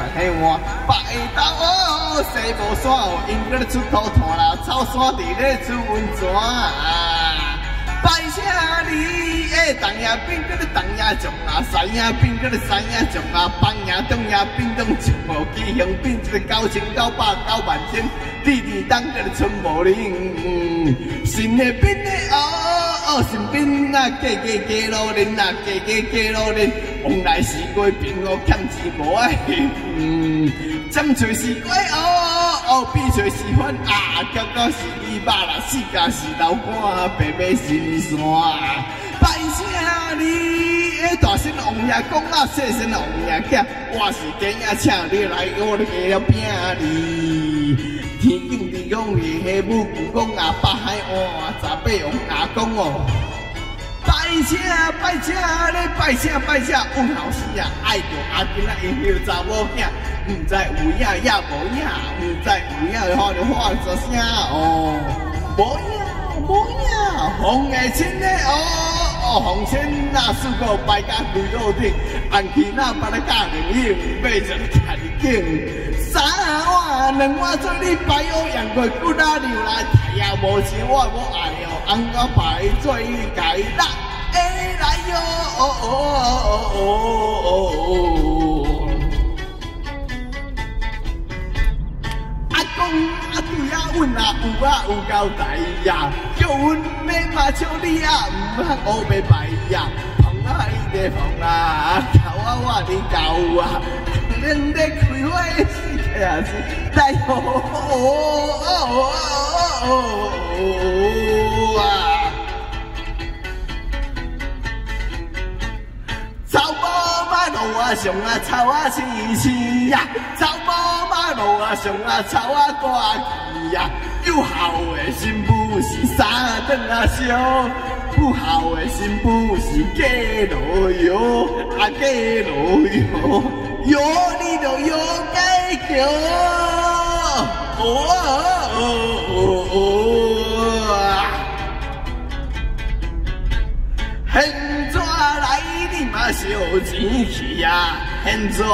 在嘿换，北斗哦，西无山哦，因搁咧出土炭啦，草山伫咧出温泉啊。拜谢你，哎，东呀边个咧东呀种啊，西呀边个咧西呀种啊，北呀东呀边东种哦，吉祥边一个九千九百九万千，地地当个咧春无灵，新的变的哦哦，新变啊，加加加路人啊，加加加路人，往来是过平哦，欠钱无爱，嗯，针嘴是鬼哦哦，比嘴是粉啊，结果是伊肉啦，四家是老干，白白是。山，拜谢你，大神王爷公啊，小神王爷囝，我是今日请你来，我咧加了饼你。天经地讲，你下母故讲啊，北海岸十八王阿公哦。拜谢拜谢咧，拜谢拜谢，问候时啊，爱着阿囡仔因许查某囝，毋知有影也无影，毋知有影好就喊一声哦，无影无影。红的青的哦哦，红青那四个白家贵肉顶，红旗那把那家人用，买一看。景。三碗两碗做你白哦，阳过骨仔牛来，太阳无钱我无爱哦，红我白做改啦，哎来哟哦哦哦哦。阿公阿弟啊，阮啊有啊有交代呀。叫阮咩嘛像你啊，唔通乌白白呀，碰啊伊的碰啊，狗啊我的狗啊，恁在开花路啊上啊草啊青青呀，草埔马路啊上啊草啊大枝呀。有孝的新妇是三顿啊烧，不孝的新妇是假路油，啊假路油，油你就油解桥。哦哦哦哦，你嘛烧钱去呀？现怎？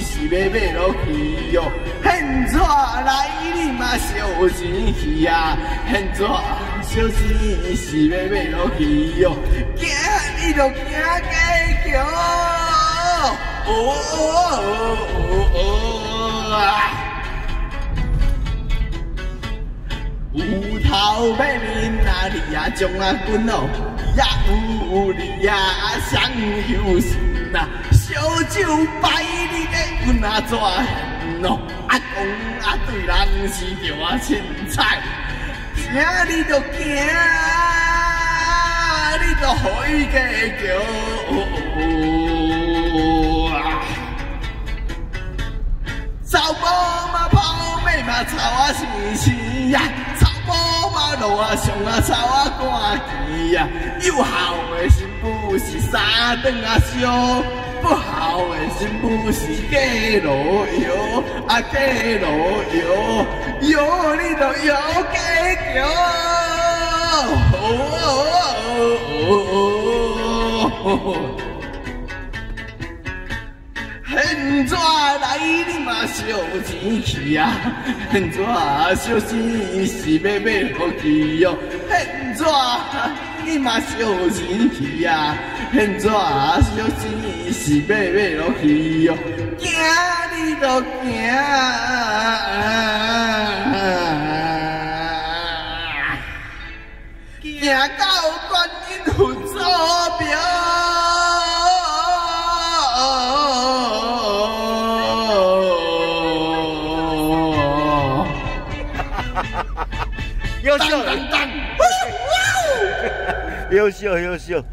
是要买落去哟，现在来你嘛小钱去呀？现在小钱是要买落去哟？行你就行过桥，哦哦哦哦有头白面啊，你呀将啊滚哦，呀有你呀上有神呐。烧酒摆你的阮阿怎喏？阿公阿对人是着啊凊彩，请你着行，你着好伊家叫。草埔嘛跑马嘛草啊生生呀，路啊上啊草啊赶枝呀，有孝的新妇是三顿啊烧。不好的新妇是假路油，啊假路油，油你都油假桥。现怎来你嘛烧钱去呀？现怎烧钱是要买落去哟？现怎你嘛烧钱去呀？现怎烧钱是要买落去哟？行你都行，行 优秀，优秀，优秀。